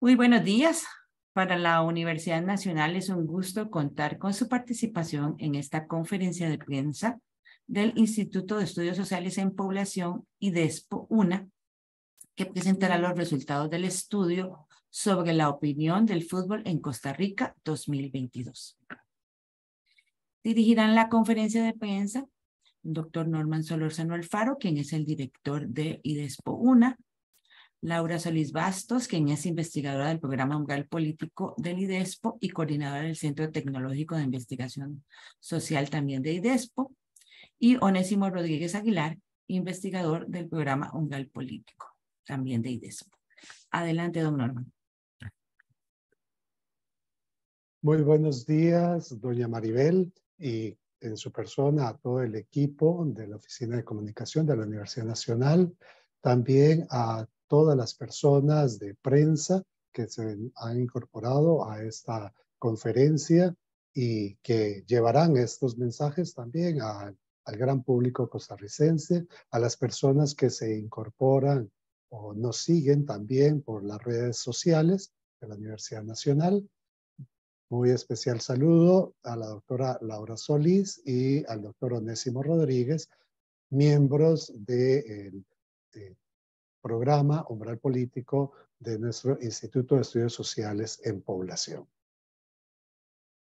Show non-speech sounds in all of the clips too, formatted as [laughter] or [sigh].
Muy buenos días. Para la Universidad Nacional es un gusto contar con su participación en esta conferencia de prensa del Instituto de Estudios Sociales en Población IDESPO UNA, que presentará los resultados del estudio sobre la opinión del fútbol en Costa Rica 2022. Dirigirán la conferencia de prensa el doctor Norman Solorzano Alfaro, quien es el director de IDESPO UNA, Laura Solís Bastos, quien es investigadora del programa Umbral Político del IDESPO y coordinadora del Centro Tecnológico de Investigación Social también de IDESPO, y Onésimo Rodríguez Aguilar, investigador del programa Umbral Político también de IDESPO. Adelante, don Norman. Muy buenos días, doña Maribel, y en su persona a todo el equipo de la Oficina de Comunicación de la Universidad Nacional, también a todas las personas de prensa que se han incorporado a esta conferencia y que llevarán estos mensajes también al gran público costarricense, a las personas que se incorporan o nos siguen también por las redes sociales de la Universidad Nacional. Muy especial saludo a la doctora Laura Solís y al doctor Onésimo Rodríguez, miembros del de programa Umbral Político de nuestro Instituto de Estudios Sociales en Población.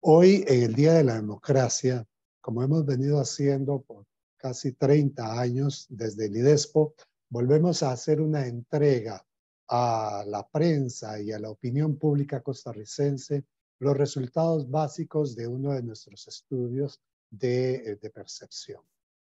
Hoy, en el Día de la Democracia, como hemos venido haciendo por casi 30 años desde el IDESPO, volvemos a hacer una entrega a la prensa y a la opinión pública costarricense los resultados básicos de uno de nuestros estudios de, de percepción.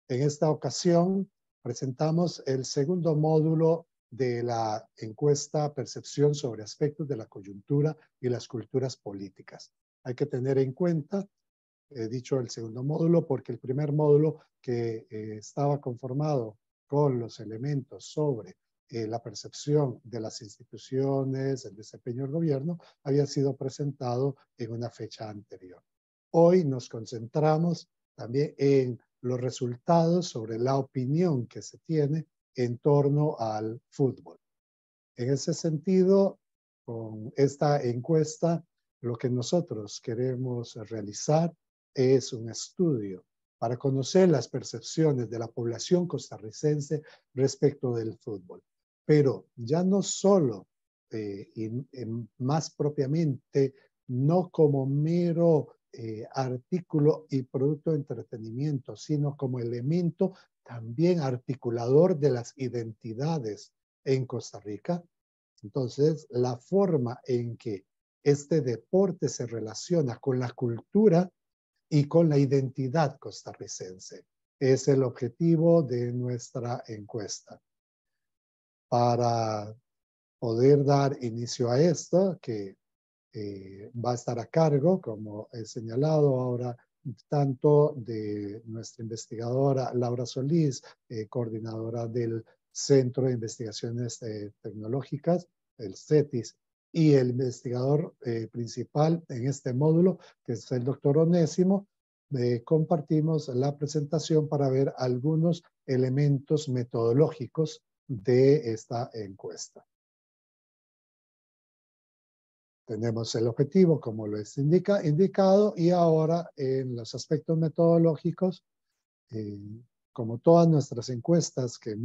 En esta ocasión presentamos el segundo módulo de la encuesta Percepción sobre aspectos de la coyuntura y las culturas políticas. Hay que tener en cuenta, he dicho el segundo módulo, porque el primer módulo que eh, estaba conformado con los elementos sobre eh, la percepción de las instituciones, el desempeño del gobierno, había sido presentado en una fecha anterior. Hoy nos concentramos también en los resultados sobre la opinión que se tiene en torno al fútbol. En ese sentido, con esta encuesta, lo que nosotros queremos realizar es un estudio para conocer las percepciones de la población costarricense respecto del fútbol. Pero ya no solo, eh, más propiamente, no como mero eh, artículo y producto de entretenimiento, sino como elemento también articulador de las identidades en Costa Rica. Entonces, la forma en que este deporte se relaciona con la cultura y con la identidad costarricense es el objetivo de nuestra encuesta. Para poder dar inicio a esto, que eh, va a estar a cargo, como he señalado ahora, tanto de nuestra investigadora Laura Solís, eh, coordinadora del Centro de Investigaciones eh, Tecnológicas, el CETIS, y el investigador principal en este módulo, que es el doctor Onésimo, compartimos la presentación para ver algunos elementos metodológicos de esta encuesta. Tenemos el objetivo, como lo es indica, indicado, y ahora en los aspectos metodológicos, eh, como todas nuestras encuestas que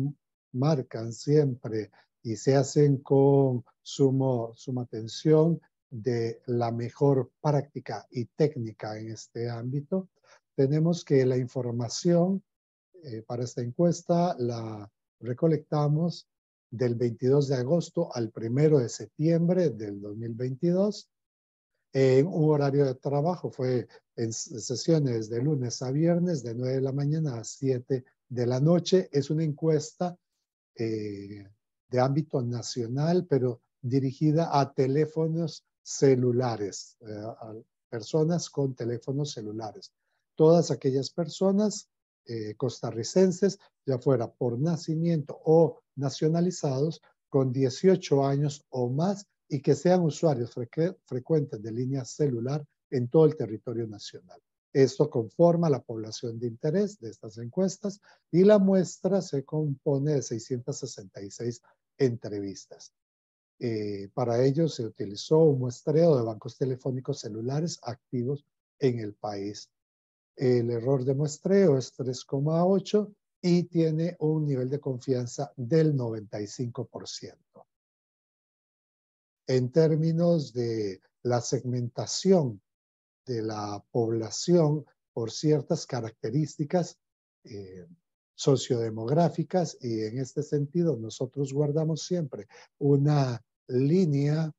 marcan siempre y se hacen con sumo, suma atención de la mejor práctica y técnica en este ámbito, tenemos que la información eh, para esta encuesta la recolectamos del 22 de agosto al 1 de septiembre del 2022 en un horario de trabajo. Fue en sesiones de lunes a viernes de 9 de la mañana a 7 de la noche. Es una encuesta eh, de ámbito nacional, pero dirigida a teléfonos celulares, eh, a personas con teléfonos celulares. Todas aquellas personas eh, costarricenses, ya fuera por nacimiento o nacionalizados, con 18 años o más y que sean usuarios frecuentes de línea celular en todo el territorio nacional. Esto conforma la población de interés de estas encuestas y la muestra se compone de 666 entrevistas. Eh, para ello se utilizó un muestreo de bancos telefónicos celulares activos en el país. El error de muestreo es 3,8 y tiene un nivel de confianza del 95%. En términos de la segmentación de la población por ciertas características eh, sociodemográficas y en este sentido nosotros guardamos siempre una línea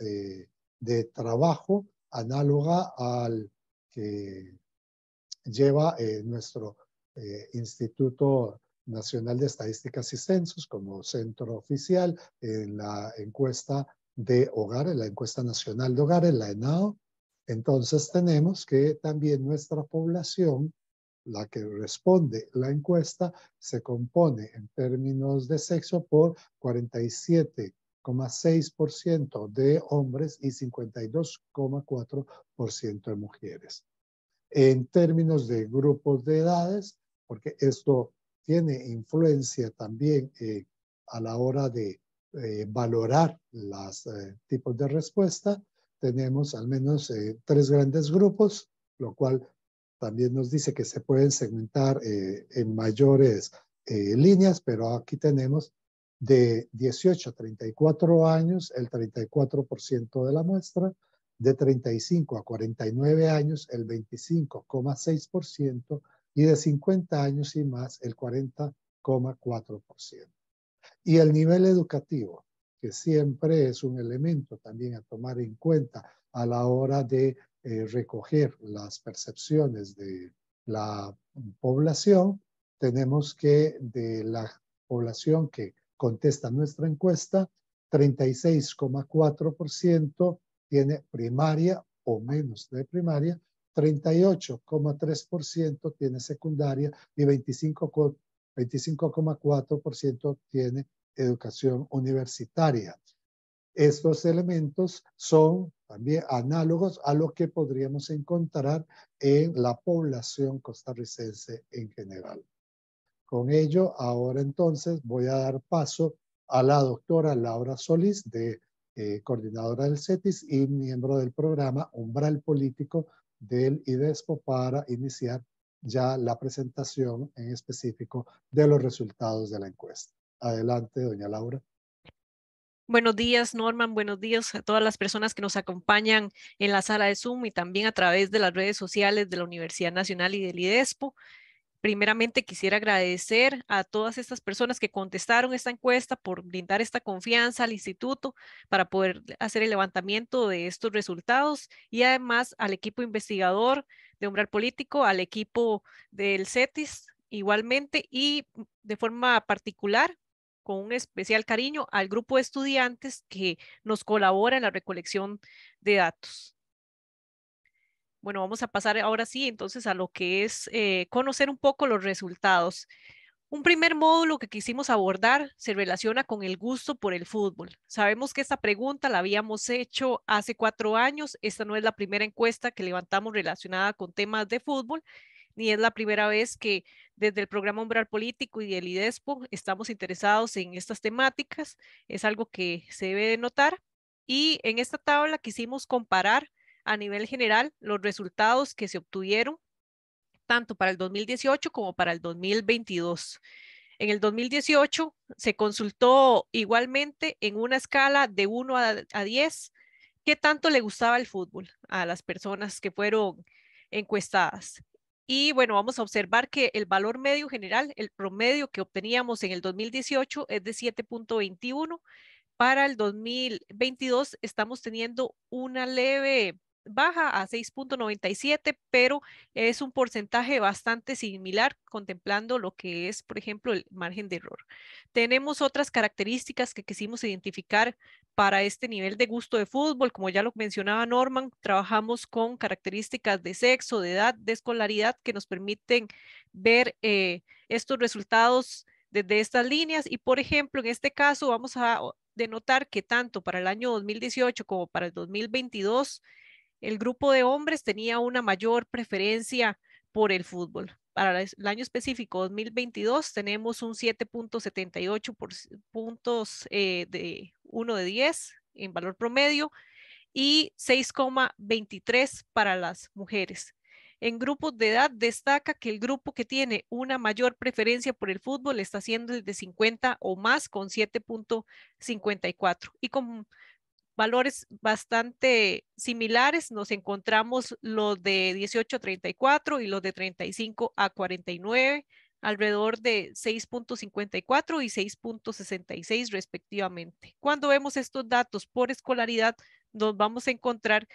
eh, de trabajo análoga al que lleva eh, nuestro Instituto Nacional de Estadísticas y Censos como centro oficial en la encuesta de hogares, la encuesta nacional de hogares, la ENAO. Entonces tenemos que también nuestra población, la que responde la encuesta, se compone en términos de sexo por 47,6% de hombres y 52,4% de mujeres. En términos de grupos de edades, porque esto tiene influencia también eh, a la hora de eh, valorar los eh, tipos de respuesta. Tenemos al menos tres grandes grupos, lo cual también nos dice que se pueden segmentar en mayores líneas, pero aquí tenemos de 18 a 34 años el 34% de la muestra, de 35 a 49 años el 25,6%, y de 50 años y más el 40,4%. Y el nivel educativo, que siempre es un elemento también a tomar en cuenta a la hora de eh, recoger las percepciones de la población, tenemos que de la población que contesta nuestra encuesta, 36,4% tiene primaria o menos de primaria 38,3% tiene secundaria y 25,4% tiene educación universitaria. Estos elementos son también análogos a lo que podríamos encontrar en la población costarricense en general. Con ello, ahora entonces voy a dar paso a la doctora Laura Solís, de, eh, coordinadora del CETIS y miembro del programa Umbral Político del IDESPO para iniciar ya la presentación en específico de los resultados de la encuesta. Adelante, doña Laura. Buenos días, Norman. Buenos días a todas las personas que nos acompañan en la sala de Zoom y también a través de las redes sociales de la Universidad Nacional y del IDESPO. Primeramente quisiera agradecer a todas estas personas que contestaron esta encuesta por brindar esta confianza al instituto para poder hacer el levantamiento de estos resultados y además al equipo investigador de Umbral Político, al equipo del CETIS igualmente y de forma particular con un especial cariño al grupo de estudiantes que nos colabora en la recolección de datos. Bueno, vamos a pasar ahora sí entonces a lo que es eh, conocer un poco los resultados. Un primer módulo que quisimos abordar se relaciona con el gusto por el fútbol. Sabemos que esta pregunta la habíamos hecho hace cuatro años. Esta no es la primera encuesta que levantamos relacionada con temas de fútbol, ni es la primera vez que desde el programa Umbral Político y el IDESPO estamos interesados en estas temáticas. Es algo que se debe de notar. Y en esta tabla quisimos comparar a nivel general los resultados que se obtuvieron tanto para el 2018 como para el 2022. En el 2018 se consultó igualmente en una escala de 1 a, 10 qué tanto le gustaba el fútbol a las personas que fueron encuestadas. Y bueno, vamos a observar que el valor medio general, el promedio que obteníamos en el 2018 es de 7.21. Para el 2022 estamos teniendo una leve baja a 6.97, pero es un porcentaje bastante similar contemplando lo que es, por ejemplo, el margen de error. Tenemos otras características que quisimos identificar para este nivel de gusto de fútbol. Como ya lo mencionaba Norman, trabajamos con características de sexo, de edad, de escolaridad que nos permiten ver eh, estos resultados desde estas líneas. Y, por ejemplo, en este caso vamos a denotar que tanto para el año 2018 como para el 2022, el grupo de hombres tenía una mayor preferencia por el fútbol. Para el año específico 2022 tenemos un 7.78 puntos eh, de 1 de 10 en valor promedio y 6,23 para las mujeres. En grupos de edad destaca que el grupo que tiene una mayor preferencia por el fútbol está siendo el de 50 o más con 7.54 y con valores bastante similares nos encontramos los de 18 a 34 y los de 35 a 49 alrededor de 6.54 y 6.66 respectivamente. Cuando vemos estos datos por escolaridad, nos vamos a encontrar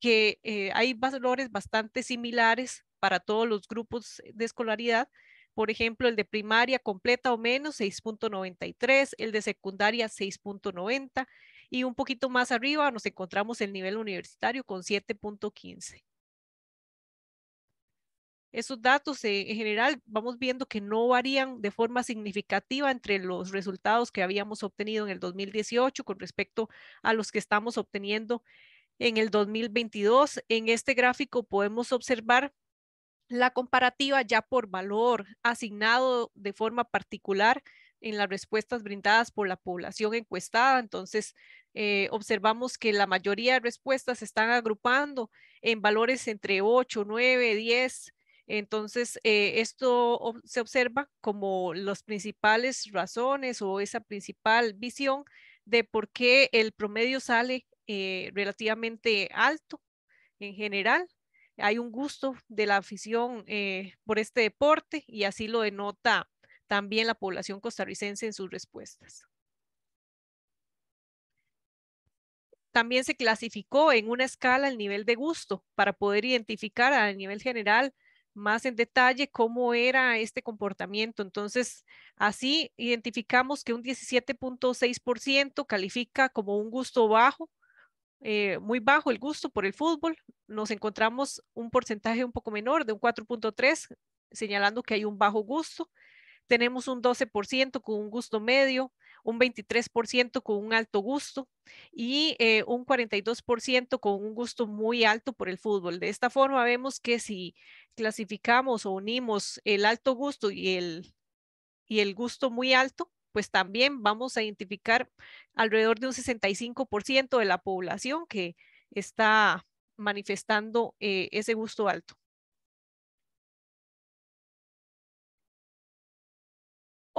que eh, hay valores bastante similares para todos los grupos de escolaridad. Por ejemplo, el de primaria completa o menos 6.93, el de secundaria 6.90 y un poquito más arriba nos encontramos el nivel universitario con 7.15. Esos datos eh, en general vamos viendo que no varían de forma significativa entre los resultados que habíamos obtenido en el 2018 con respecto a los que estamos obteniendo en el 2022. En este gráfico podemos observar la comparativa ya por valor asignado de forma particular en las respuestas brindadas por la población encuestada. Entonces, eh, observamos que la mayoría de respuestas se están agrupando en valores entre 8, 9, 10. Entonces, eh, esto se observa como las principales razones o esa principal visión de por qué el promedio sale eh, relativamente alto en general. Hay un gusto de la afición por este deporte y así lo denota también la población costarricense en sus respuestas. También se clasificó en una escala el nivel de gusto para poder identificar a nivel general más en detalle cómo era este comportamiento. Entonces, así identificamos que un 17.6% califica como un gusto bajo, eh, muy bajo el gusto por el fútbol. Nos encontramos un porcentaje un poco menor de un 4.3, señalando que hay un bajo gusto tenemos un 12% con un gusto medio, un 23% con un alto gusto y eh, un 42% con un gusto muy alto por el fútbol. De esta forma vemos que si clasificamos o unimos el alto gusto y el, y el gusto muy alto, pues también vamos a identificar alrededor de un 65% de la población que está manifestando eh, ese gusto alto.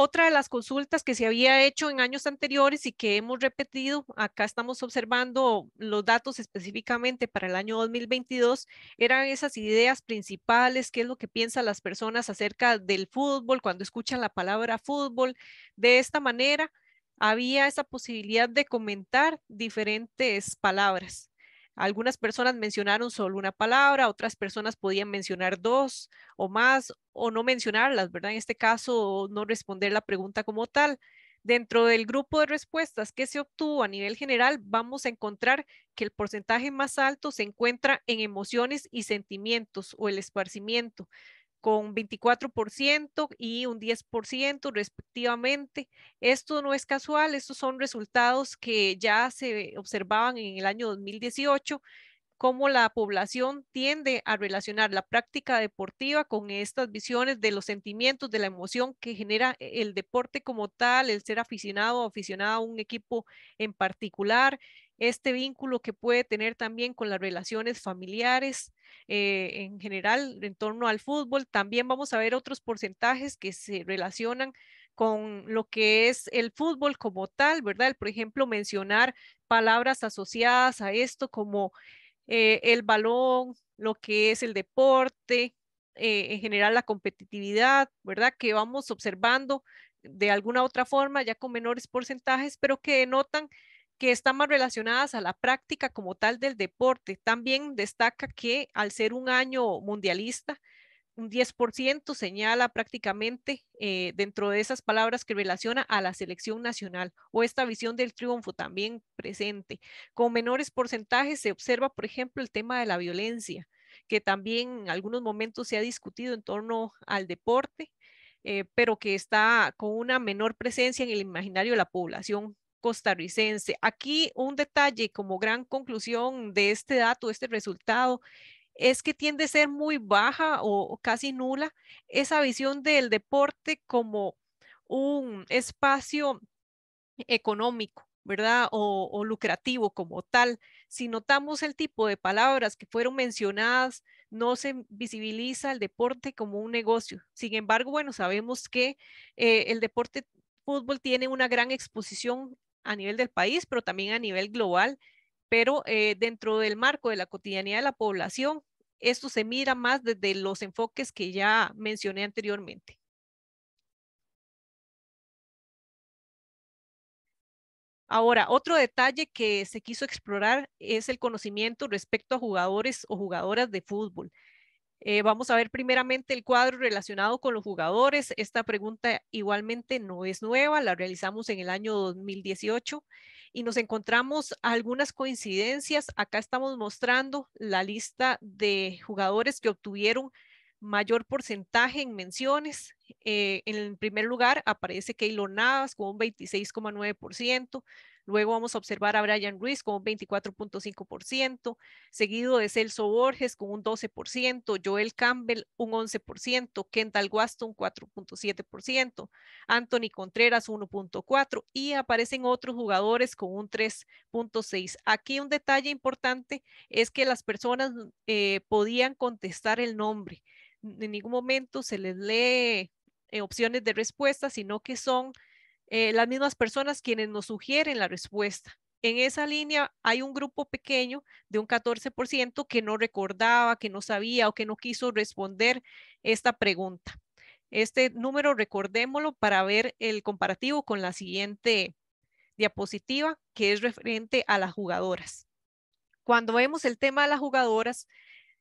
Otra de las consultas que se había hecho en años anteriores y que hemos repetido, acá estamos observando los datos específicamente para el año 2022, eran esas ideas principales, qué es lo que piensan las personas acerca del fútbol cuando escuchan la palabra fútbol. De esta manera, había esa posibilidad de comentar diferentes palabras. Algunas personas mencionaron solo una palabra, otras personas podían mencionar dos o más o no mencionarlas, ¿verdad? En este caso, no responder la pregunta como tal. Dentro del grupo de respuestas que se obtuvo a nivel general, vamos a encontrar que el porcentaje más alto se encuentra en emociones y sentimientos o el esparcimiento con 24% y un 10% respectivamente. Esto no es casual, estos son resultados que ya se observaban en el año 2018 cómo la población tiende a relacionar la práctica deportiva con estas visiones de los sentimientos, de la emoción que genera el deporte como tal, el ser aficionado o aficionada a un equipo en particular, este vínculo que puede tener también con las relaciones familiares eh, en general en torno al fútbol. También vamos a ver otros porcentajes que se relacionan con lo que es el fútbol como tal, ¿verdad? Por ejemplo, mencionar palabras asociadas a esto como eh, el balón, lo que es el deporte, eh, en general la competitividad, ¿verdad? Que vamos observando de alguna otra forma, ya con menores porcentajes, pero que denotan que están más relacionadas a la práctica como tal del deporte. También destaca que al ser un año mundialista, un 10% señala prácticamente eh, dentro de esas palabras que relaciona a la selección nacional o esta visión del triunfo también presente. Con menores porcentajes se observa, por ejemplo, el tema de la violencia, que también en algunos momentos se ha discutido en torno al deporte, eh, pero que está con una menor presencia en el imaginario de la población costarricense. Aquí un detalle como gran conclusión de este dato, este resultado, es que tiende a ser muy baja o, casi nula esa visión del deporte como un espacio económico, ¿verdad? O, lucrativo como tal. Si notamos el tipo de palabras que fueron mencionadas, no se visibiliza el deporte como un negocio. Sin embargo, bueno, sabemos que eh, el deporte fútbol tiene una gran exposición a nivel del país, pero también a nivel global. Pero eh, dentro del marco de la cotidianidad de la población, esto se mira más desde los enfoques que ya mencioné anteriormente. Ahora, otro detalle que se quiso explorar es el conocimiento respecto a jugadores o jugadoras de fútbol. Eh, vamos a ver primeramente el cuadro relacionado con los jugadores. Esta pregunta igualmente no es nueva, la realizamos en el año 2018 y nos encontramos algunas coincidencias. Acá estamos mostrando la lista de jugadores que obtuvieron mayor porcentaje en menciones. Eh, en primer lugar aparece Keylor Navas con un 26,9%, Luego vamos a observar a Brian Ruiz con un 24.5%, seguido de Celso Borges con un 12%, Joel Campbell un 11%, Kendall Waston 4.7%, Anthony Contreras 1.4% y aparecen otros jugadores con un 3.6%. Aquí un detalle importante es que las personas eh, podían contestar el nombre. En ningún momento se les lee eh, opciones de respuesta, sino que son eh, las mismas personas quienes nos sugieren la respuesta. En esa línea hay un grupo pequeño de un 14% que no recordaba, que no sabía o que no quiso responder esta pregunta. Este número recordémoslo para ver el comparativo con la siguiente diapositiva, que es referente a las jugadoras. Cuando vemos el tema de las jugadoras,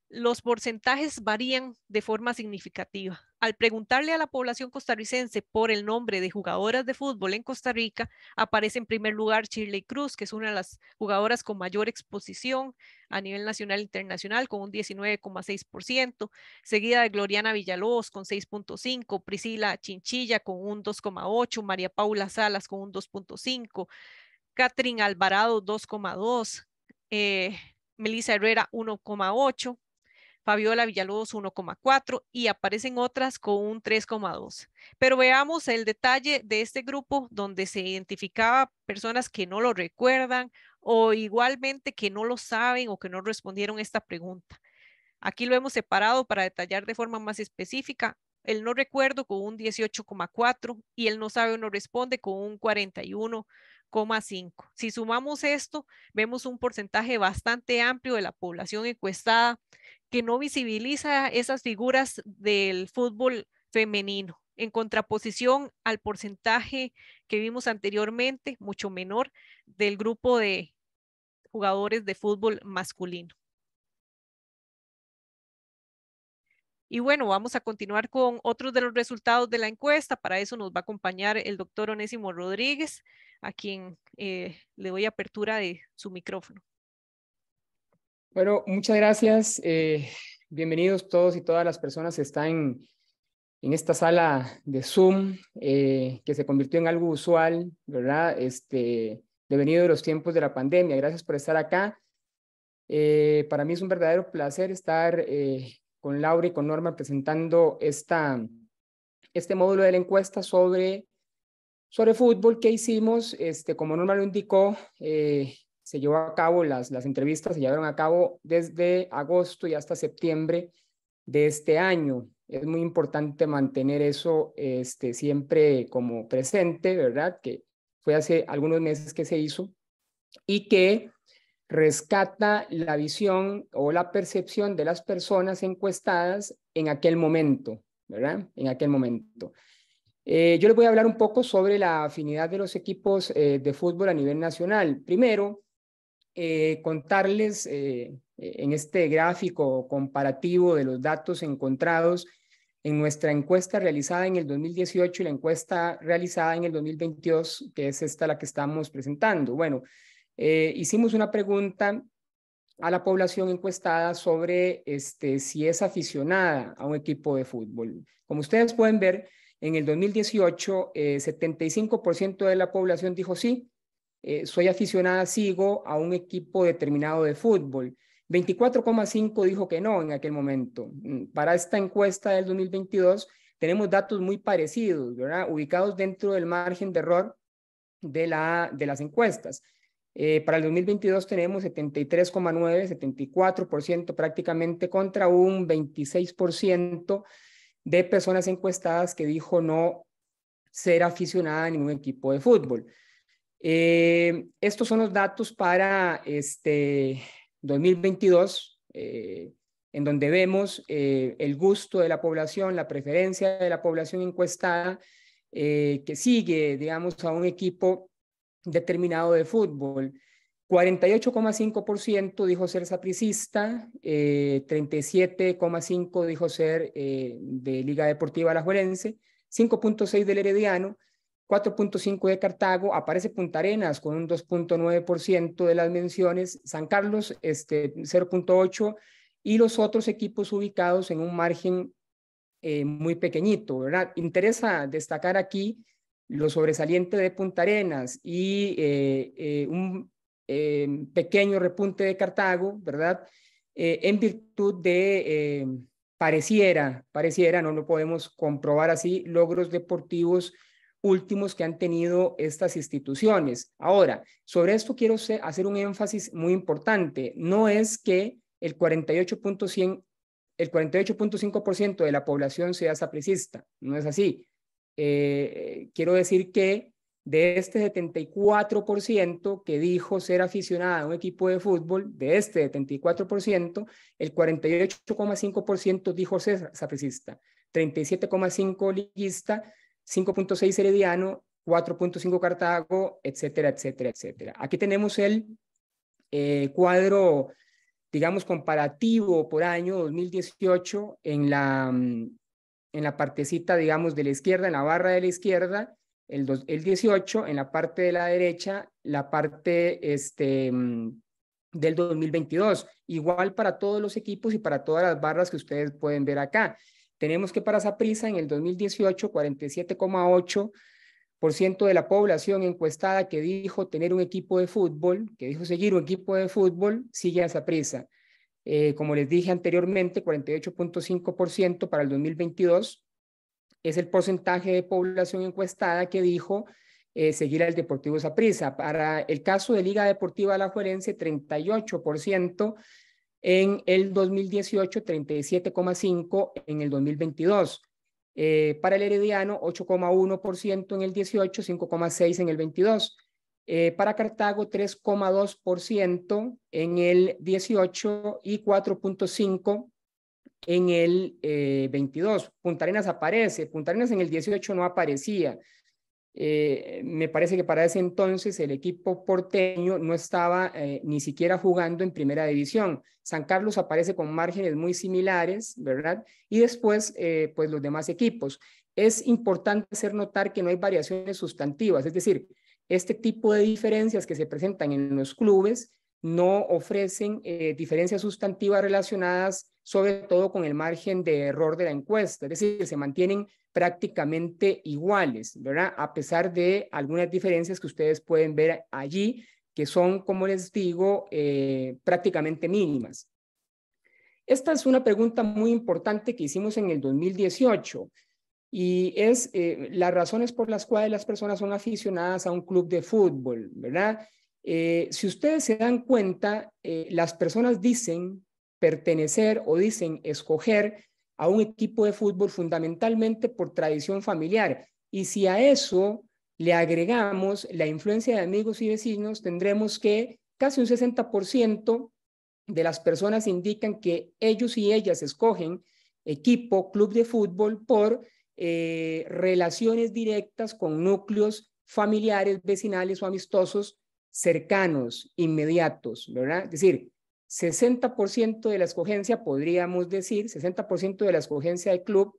los porcentajes varían de forma significativa. Al preguntarle a la población costarricense por el nombre de jugadoras de fútbol en Costa Rica, aparece en primer lugar Shirley Cruz, que es una de las jugadoras con mayor exposición a nivel nacional e internacional, con un 19,6%, seguida de Gloriana Villalobos con 6,5%, Priscila Chinchilla con un 2,8%, María Paula Salas con un 2,5%, Catherine Alvarado 2,2%, eh, Melissa Herrera 1,8%, Fabiola Villalobos 1,4 y aparecen otras con un 3,2. Pero veamos el detalle de este grupo donde se identificaba personas que no lo recuerdan o igualmente que no lo saben o que no respondieron esta pregunta. Aquí lo hemos separado para detallar de forma más específica. El no recuerdo con un 18,4 y el no sabe o no responde con un 41,5. Si sumamos esto, vemos un porcentaje bastante amplio de la población encuestada que no visibiliza esas figuras del fútbol femenino, en contraposición al porcentaje que vimos anteriormente, mucho menor, del grupo de jugadores de fútbol masculino. Y bueno, vamos a continuar con otros de los resultados de la encuesta. Para eso nos va a acompañar el doctor Onésimo Rodríguez, a quien eh, le doy apertura de su micrófono. Bueno, muchas gracias. Eh, bienvenidos todos y todas las personas que están en esta sala de Zoom, eh, que se convirtió en algo usual, ¿verdad? Este, devenido de los tiempos de la pandemia. Gracias por estar acá. Eh, para mí es un verdadero placer estar con Laura y con Norma presentando esta, este módulo de la encuesta sobre, sobre fútbol que hicimos. Este, como Norma lo indicó, se llevó a cabo, las, las entrevistas se llevaron a cabo desde agosto y hasta septiembre de este año. Es muy importante mantener eso este, siempre como presente, ¿verdad? Que fue hace algunos meses que se hizo y que rescata la visión o la percepción de las personas encuestadas en aquel momento, ¿verdad? En aquel momento. Eh, yo les voy a hablar un poco sobre la afinidad de los equipos eh, de fútbol a nivel nacional. Primero, eh, contarles eh, en este gráfico comparativo de los datos encontrados en nuestra encuesta realizada en el 2018 y la encuesta realizada en el 2022, que es esta la que estamos presentando. Bueno, eh, hicimos una pregunta a la población encuestada sobre este, si es aficionada a un equipo de fútbol. Como ustedes pueden ver, en el 2018, 75% de la población dijo sí, eh, soy aficionada, sigo a un equipo determinado de fútbol. 24,5 dijo que no en aquel momento. Mm, para esta encuesta del 2022 tenemos datos muy parecidos, ¿verdad? Ubicados dentro del margen de error de, la, de las encuestas. Eh, para el 2022 tenemos 73,9, 74% prácticamente contra un 26% de personas encuestadas que dijo no ser aficionada a ningún equipo de fútbol. Eh, estos son los datos para este 2022, eh, en donde vemos eh, el gusto de la población, la preferencia de la población encuestada, que sigue, digamos, a un equipo determinado de fútbol. 48,5% dijo ser sapricista, 37,5% dijo ser de Liga Deportiva Alajuelense, 5.6 del Herediano, 4.5 de Cartago, aparece Punta Arenas con un 2.9% de las menciones, San Carlos este, 0.8 y los otros equipos ubicados en un margen eh, muy pequeñito, ¿verdad? Interesa destacar aquí lo sobresaliente de Punta Arenas y eh, eh, un pequeño repunte de Cartago, ¿verdad? en virtud de pareciera, pareciera, no lo podemos comprobar así, logros deportivos últimos que han tenido estas instituciones. Ahora, sobre esto quiero hacer un énfasis muy importante. No es que el 48.5% el 48.5% de la población sea sapricista, no es así. Eh, quiero decir que de este 74% que dijo ser aficionada a un equipo de fútbol, de este 74%, el 48,5% dijo ser sapricista, 37,5% liguista, 5.6 Herediano, 4.5 Cartago, etcétera, etcétera, etcétera. Aquí tenemos el eh, cuadro, digamos, comparativo por año 2018 en la, en la partecita, digamos, de la izquierda, en la barra de la izquierda, el, el 18, en la parte de la derecha, la parte este, del 2022. Igual para todos los equipos y para todas las barras que ustedes pueden ver acá. Tenemos que para prisa en el 2018, 47,8% de la población encuestada que dijo tener un equipo de fútbol, que dijo seguir un equipo de fútbol, sigue a Saprisa. Eh, como les dije anteriormente, 48.5% para el 2022 es el porcentaje de población encuestada que dijo eh, seguir al Deportivo Saprissa. Para el caso de Liga Deportiva Alajuelense, 38% en el 2018, 37,5% en el 2022. Eh, para el Herediano, 8,1% en el 18, 5,6% en el 22. Eh, para Cartago, 3,2% en el 18 y 4,5% en el 22. Eh, Punta Arenas aparece, Punta Arenas en el 18 no aparecía. Eh, me parece que para ese entonces el equipo porteño no estaba eh, ni siquiera jugando en primera división. San Carlos aparece con márgenes muy similares, ¿verdad? Y después, pues los demás equipos. Es importante hacer notar que no hay variaciones sustantivas, es decir, este tipo de diferencias que se presentan en los clubes no ofrecen diferencias sustantivas relacionadas sobre todo con el margen de error de la encuesta, es decir, se mantienen prácticamente iguales, ¿verdad? A pesar de algunas diferencias que ustedes pueden ver allí, que son, como les digo, eh, prácticamente mínimas. Esta es una pregunta muy importante que hicimos en el 2018 y es eh, las razones por las cuales las personas son aficionadas a un club de fútbol, ¿verdad? Eh, si ustedes se dan cuenta, las personas dicen pertenecer o dicen escoger a un equipo de fútbol fundamentalmente por tradición familiar. Y si a eso le agregamos la influencia de amigos y vecinos, tendremos que casi un 60% de las personas indican que ellos y ellas escogen equipo, club de fútbol por eh, relaciones directas con núcleos familiares, vecinales o amistosos cercanos, inmediatos, ¿verdad? Es decir, 60% de la escogencia, podríamos decir, 60% de la escogencia del club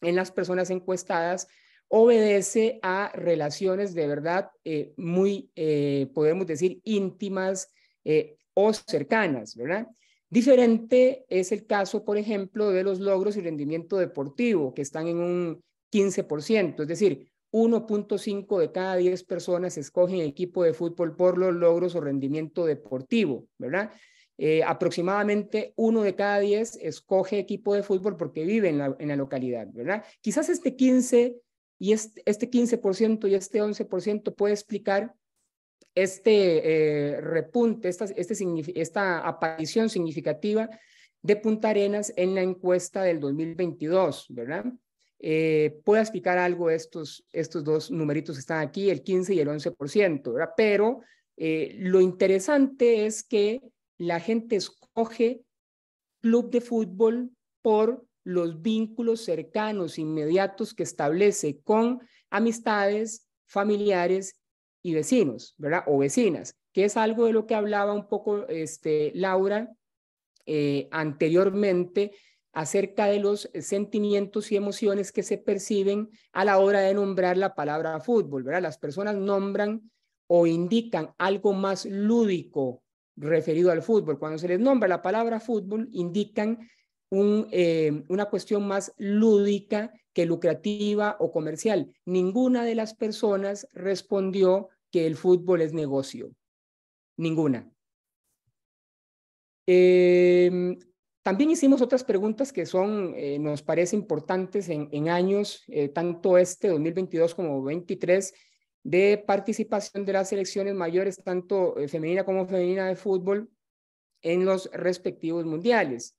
en las personas encuestadas obedece a relaciones de verdad eh, muy, eh, podemos decir, íntimas eh, o cercanas, ¿verdad? Diferente es el caso, por ejemplo, de los logros y rendimiento deportivo, que están en un 15%, es decir, 1.5 de cada 10 personas escogen equipo de fútbol por los logros o rendimiento deportivo, ¿verdad? eh, aproximadamente uno de cada diez escoge equipo de fútbol porque vive en la, en la localidad, ¿verdad? Quizás este 15 y este, este 15% y este 11% puede explicar este eh, repunte, esta, este, esta aparición significativa de Punta Arenas en la encuesta del 2022, ¿verdad? Eh, puedo explicar algo estos, estos dos numeritos que están aquí, el 15 y el 11%, ¿verdad? Pero eh, lo interesante es que la gente escoge club de fútbol por los vínculos cercanos, inmediatos que establece con amistades, familiares y vecinos, ¿verdad? O vecinas, que es algo de lo que hablaba un poco este, Laura eh, anteriormente acerca de los sentimientos y emociones que se perciben a la hora de nombrar la palabra fútbol, ¿verdad? Las personas nombran o indican algo más lúdico referido al fútbol. Cuando se les nombra la palabra fútbol, indican eh, una cuestión más lúdica que lucrativa o comercial. Ninguna de las personas respondió que el fútbol es negocio. Ninguna. Eh, también hicimos otras preguntas que son, eh, nos parece importantes en, años, eh, tanto este 2022 como 2023, de participación de las selecciones mayores, tanto eh, femenina como femenina de fútbol, en los respectivos mundiales.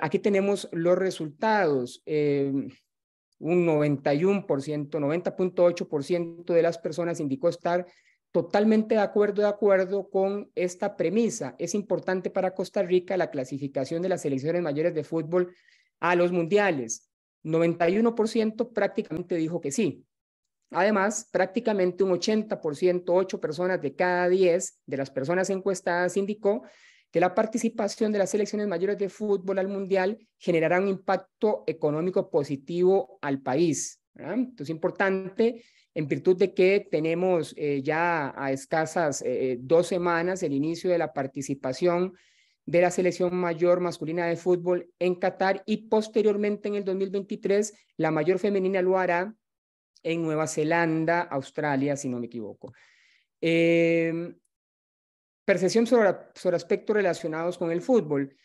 aquí tenemos los resultados. un 91%, 90.8% de las personas indicó estar totalmente de acuerdo, de acuerdo con esta premisa. Es importante para Costa Rica la clasificación de las selecciones mayores de fútbol a los mundiales. 91% prácticamente dijo que sí. Además, prácticamente un 80%, 8 personas de cada 10 de las personas encuestadas indicó que la participación de las selecciones mayores de fútbol al mundial generará un impacto económico positivo al país. Entonces, es importante en virtud de que tenemos eh, ya a escasas eh, dos semanas el inicio de la participación de la selección mayor masculina de fútbol en Qatar y posteriormente en el 2023 la mayor femenina lo hará en Nueva Zelanda, Australia, si no me equivoco. Eh, percepción sobre, sobre, aspectos relacionados con el fútbol.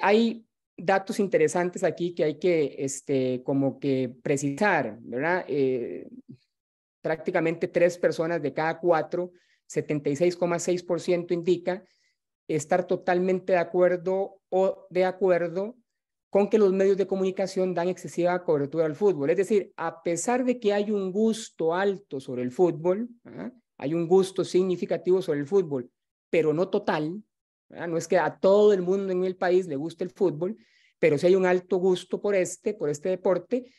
hay datos interesantes aquí que hay que, este, como que precisar, ¿verdad? Prácticamente tres personas de cada cuatro, 76,6% indica estar totalmente de acuerdo o de acuerdo con que los medios de comunicación dan excesiva cobertura al fútbol. Es decir, a pesar de que hay un gusto alto sobre el fútbol, ¿ah? hay un gusto significativo sobre el fútbol, pero no total, ¿ah? no es que a todo el mundo en el país le guste el fútbol, pero si hay un alto gusto por este, por este deporte,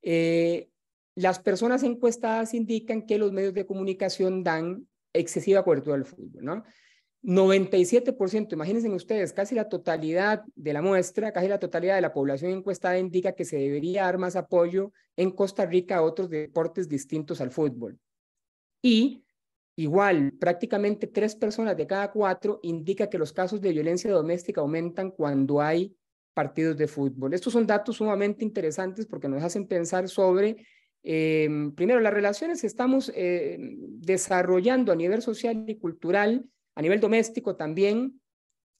eh, las personas encuestadas indican que los medios de comunicación dan excesiva cobertura al fútbol, ¿no? 97%, imagínense ustedes, casi la totalidad de la muestra, casi la totalidad de la población encuestada indica que se debería dar más apoyo en Costa Rica a otros deportes distintos al fútbol. Y igual, prácticamente tres personas de cada cuatro indica que los casos de violencia doméstica aumentan cuando hay partidos de fútbol. Estos son datos sumamente interesantes porque nos hacen pensar sobre Em, primero, las relaciones que estamos eh, desarrollando a nivel social y cultural, a nivel doméstico también,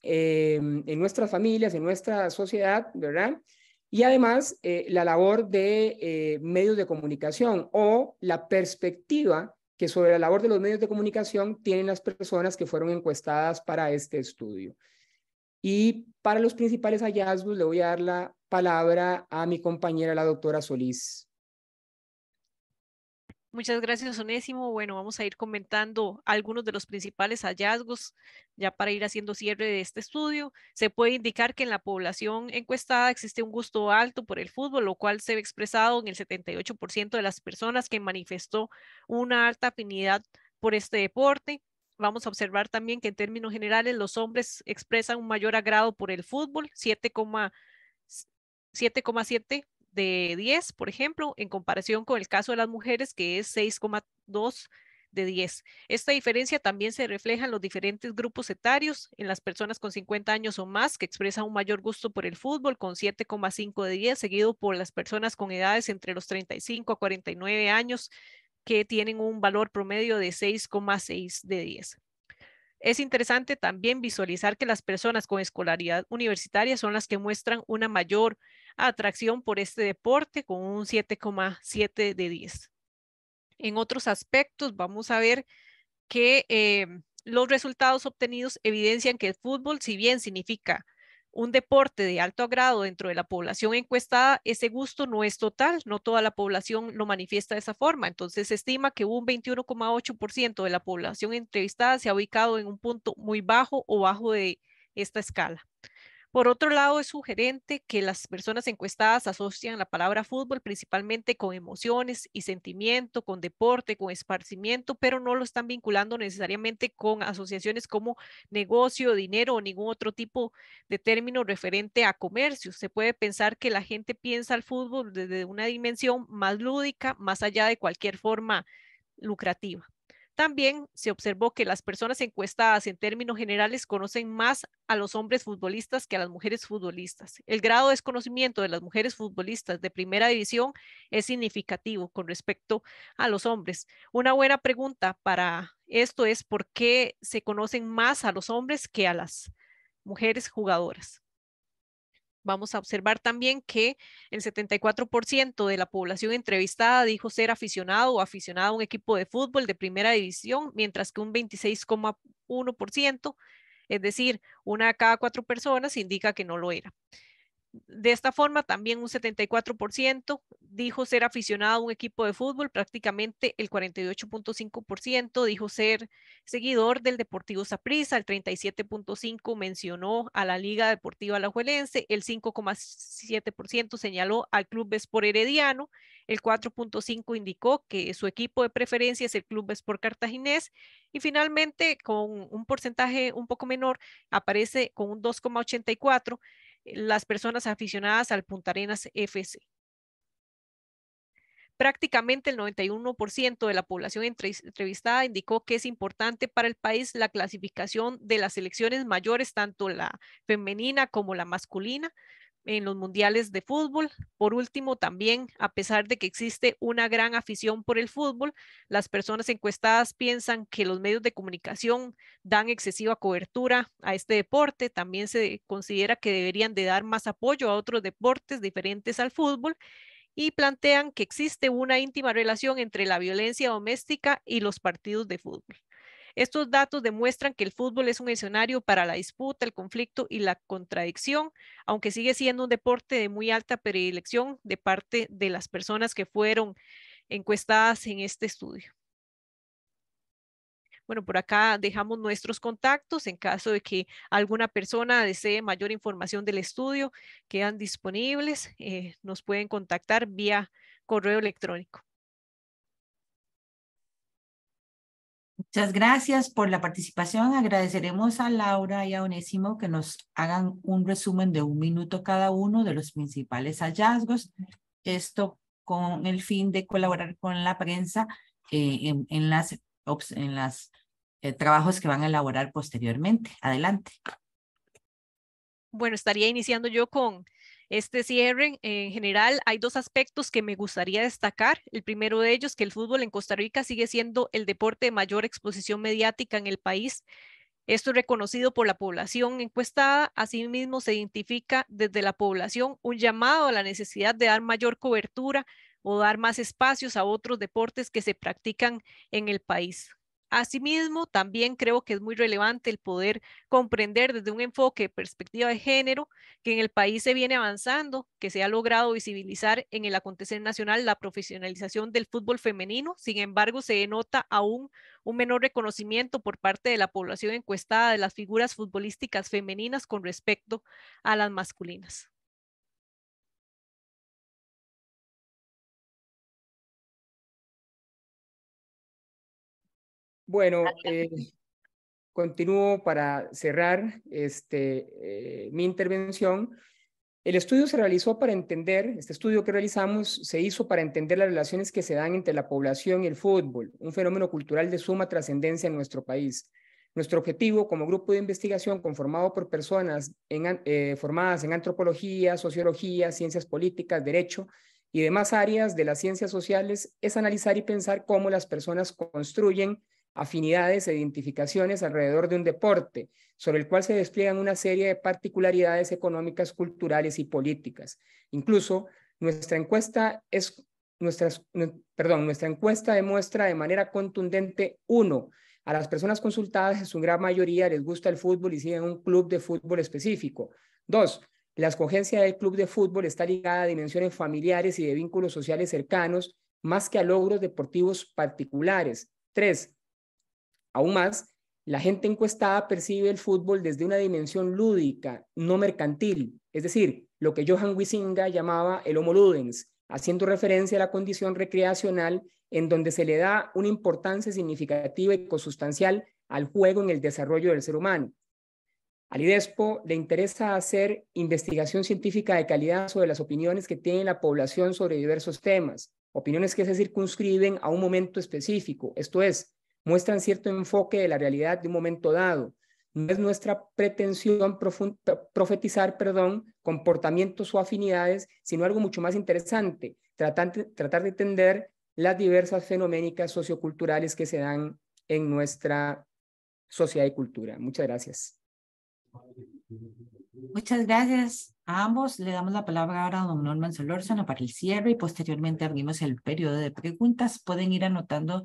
em, en nuestras familias, en nuestra sociedad, ¿verdad? Y además, eh, la labor de eh, medios de comunicación o la perspectiva que sobre la labor de los medios de comunicación tienen las personas que fueron encuestadas para este estudio. Y para los principales hallazgos le voy a dar la palabra a mi compañera, la doctora Solís. Muchas gracias, Onésimo. Bueno, vamos a ir comentando algunos de los principales hallazgos ya para ir haciendo cierre de este estudio. Se puede indicar que en la población encuestada existe un gusto alto por el fútbol, lo cual se ve expresado en el 78% de las personas que manifestó una alta afinidad por este deporte. Vamos a observar también que en términos generales los hombres expresan un mayor agrado por el fútbol, 7,7 de 10, por ejemplo, en comparación con el caso de las mujeres, que es 6,2 de 10. Esta diferencia también se refleja en los diferentes grupos etarios, en las personas con 50 años o más que expresan un mayor gusto por el fútbol con 7,5 de 10, seguido por las personas con edades entre los 35 a 49 años que tienen un valor promedio de 6,6 de 10. Es interesante también visualizar que las personas con escolaridad universitaria son las que muestran una mayor atracción por este deporte con un 7,7 de 10. En otros aspectos, vamos a ver que eh, los resultados obtenidos evidencian que el fútbol, si bien significa un deporte de alto grado dentro de la población encuestada, ese gusto no es total, no toda la población lo manifiesta de esa forma. Entonces se estima que un 21,8% de la población entrevistada se ha ubicado en un punto muy bajo o bajo de esta escala. Por otro lado, es sugerente que las personas encuestadas asocian la palabra fútbol principalmente con emociones y sentimiento, con deporte, con esparcimiento, pero no lo están vinculando necesariamente con asociaciones como negocio, dinero o ningún otro tipo de término referente a comercio. Se puede pensar que la gente piensa al fútbol desde una dimensión más lúdica, más allá de cualquier forma lucrativa. También se observó que las personas encuestadas en términos generales conocen más a los hombres futbolistas que a las mujeres futbolistas. El grado de desconocimiento de las mujeres futbolistas de primera división es significativo con respecto a los hombres. Una buena pregunta para esto es por qué se conocen más a los hombres que a las mujeres jugadoras. Vamos a observar también que el 74% de la población entrevistada dijo ser aficionado o aficionado a un equipo de fútbol de primera división, mientras que un 26,1%, es decir, una de cada cuatro personas, indica que no lo era. De esta forma, también un 74% dijo ser aficionado a un equipo de fútbol, prácticamente el 48.5% dijo ser seguidor del Deportivo Saprissa, el 37.5% mencionó a la Liga Deportiva Alajuelense, el 5.7% señaló al Club Sport Herediano, el 4.5% indicó que su equipo de preferencia es el Club Sport Cartaginés y finalmente con un porcentaje un poco menor aparece con un 2.84% las personas aficionadas al Punta Arenas FC. Prácticamente el 91% de la población entrevistada indicó que es importante para el país la clasificación de las selecciones mayores, tanto la femenina como la masculina, en los mundiales de fútbol. Por último, también, a pesar de que existe una gran afición por el fútbol, las personas encuestadas piensan que los medios de comunicación dan excesiva cobertura a este deporte. También se considera que deberían de dar más apoyo a otros deportes diferentes al fútbol y plantean que existe una íntima relación entre la violencia doméstica y los partidos de fútbol. Estos datos demuestran que el fútbol es un escenario para la disputa, el conflicto y la contradicción, aunque sigue siendo un deporte de muy alta predilección de parte de las personas que fueron encuestadas en este estudio. Bueno, por acá dejamos nuestros contactos en caso de que alguna persona desee mayor información del estudio, quedan disponibles, eh, nos pueden contactar vía correo electrónico. Muchas gracias por la participación. Agradeceremos a Laura y a Onésimo que nos hagan un resumen de un minuto cada uno de los principales hallazgos. Esto con el fin de colaborar con la prensa eh, en, las, en las eh, trabajos que van a elaborar posteriormente. Adelante. Bueno, estaría iniciando yo con este cierre, en general, hay dos aspectos que me gustaría destacar. El primero de ellos, que el fútbol en Costa Rica sigue siendo el deporte de mayor exposición mediática en el país. Esto es reconocido por la población encuestada. Asimismo, se identifica desde la población un llamado a la necesidad de dar mayor cobertura o dar más espacios a otros deportes que se practican en el país. Asimismo, también creo que es muy relevante el poder comprender desde un enfoque de perspectiva de género que en el país se viene avanzando, que se ha logrado visibilizar en el acontecer nacional la profesionalización del fútbol femenino. Sin embargo, se denota aún un menor reconocimiento por parte de la población encuestada de las figuras futbolísticas femeninas con respecto a las masculinas. Bueno, eh, continúo para cerrar este, eh, mi intervención. El estudio se realizó para entender, este estudio que realizamos se hizo para entender las relaciones que se dan entre la población y el fútbol, un fenómeno cultural de suma trascendencia en nuestro país. Nuestro objetivo como grupo de investigación conformado por personas eh, formadas en antropología, sociología, ciencias políticas, derecho y demás áreas de las ciencias sociales es analizar y pensar cómo las personas construyen afinidades e identificaciones alrededor de un deporte, sobre el cual se despliegan una serie de particularidades económicas, culturales y políticas. Incluso nuestra encuesta es perdón, nuestra encuesta demuestra de manera contundente, uno, a las personas consultadas en su gran mayoría les gusta el fútbol y siguen un club de fútbol específico. Dos, la escogencia del club de fútbol está ligada a dimensiones familiares y de vínculos sociales cercanos, más que a logros deportivos particulares. Tres, aún más, la gente encuestada percibe el fútbol desde una dimensión lúdica, no mercantil, es decir, lo que Johan Wisinga llamaba el homo ludens, haciendo referencia a la condición recreacional en donde se le da una importancia significativa y consustancial al juego en el desarrollo del ser humano. Al IDESPO le interesa hacer investigación científica de calidad sobre las opiniones que tiene la población sobre diversos temas, opiniones que se circunscriben a un momento específico, esto es, muestran cierto enfoque de la realidad de un momento dado, no es nuestra pretensión profetizar, perdón, comportamientos o afinidades, sino algo mucho más interesante, tratar, tratar de entender las diversas fenoménicas socioculturales que se dan en nuestra sociedad y cultura. Muchas gracias. Muchas gracias a ambos. Le damos la palabra ahora a don Norman Solórzano para el cierre y posteriormente abrimos el periodo de preguntas. Pueden ir anotando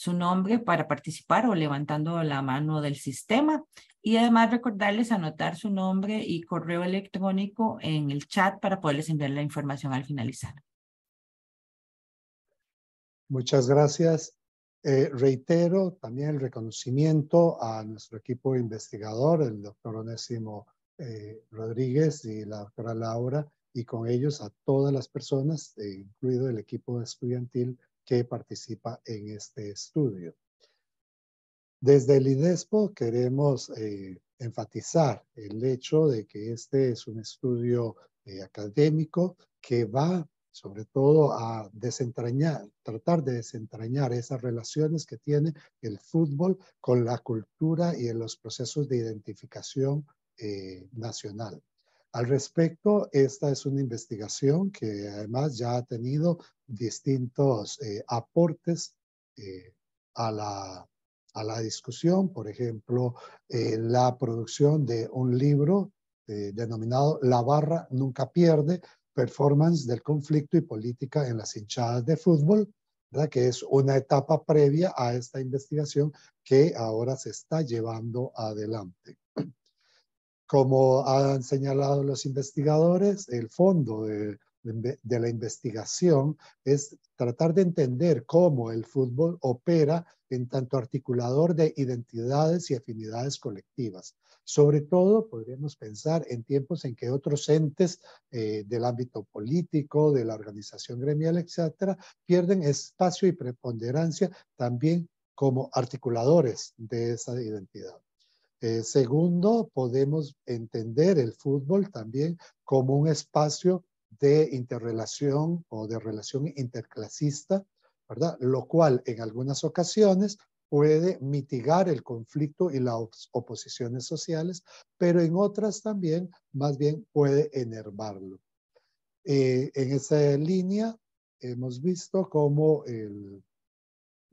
su nombre para participar o levantando la mano del sistema y además recordarles anotar su nombre y correo electrónico en el chat para poderles enviar la información al finalizar. Muchas gracias. Eh, reitero también el reconocimiento a nuestro equipo investigador, el doctor Onésimo eh, Rodríguez y la doctora Laura, y con ellos a todas las personas, eh, incluido el equipo estudiantil que participa en este estudio. Desde el IDESPO queremos eh, enfatizar el hecho de que este es un estudio eh, académico que va sobre todo a desentrañar, tratar de desentrañar esas relaciones que tiene el fútbol con la cultura y en los procesos de identificación eh, nacional. Al respecto, esta es una investigación que además ya ha tenido distintos aportes a la a la discusión, por ejemplo, eh, la producción de un libro eh, denominado La barra nunca pierde, performance del conflicto y política en las hinchadas de fútbol, ¿verdad? que es una etapa previa a esta investigación que ahora se está llevando adelante. Como han señalado los investigadores, el fondo de, la investigación es tratar de entender cómo el fútbol opera en tanto articulador de identidades y afinidades colectivas. Sobre todo, podríamos pensar en tiempos en que otros entes eh, del ámbito político, de la organización gremial, etcétera, pierden espacio y preponderancia también como articuladores de esa identidad. Eh, segundo, podemos entender el fútbol también como un espacio de interrelación o de relación interclasista ¿verdad? Lo cual en algunas ocasiones puede mitigar el conflicto y las oposiciones sociales, pero en otras también más bien puede enervarlo. Eh, en esa línea hemos visto como, el,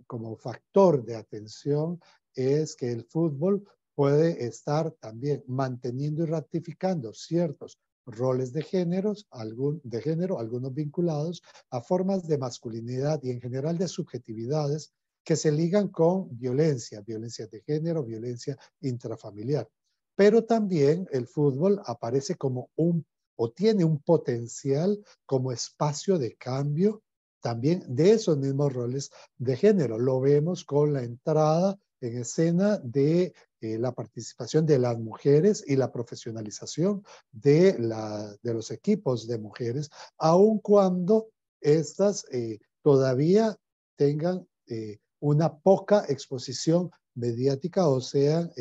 como factor de atención es que el fútbol puede estar también manteniendo y ratificando ciertos roles de, de género, algunos vinculados a formas de masculinidad y en general de subjetividades que se ligan con violencia, violencia de género, violencia intrafamiliar. Pero también el fútbol aparece como un o tiene un potencial como espacio de cambio también de esos mismos roles de género. Lo vemos con la entrada en escena de eh, la participación de las mujeres y la profesionalización de, la, de los equipos de mujeres, aun cuando estas eh, todavía tengan eh, una poca exposición mediática o sean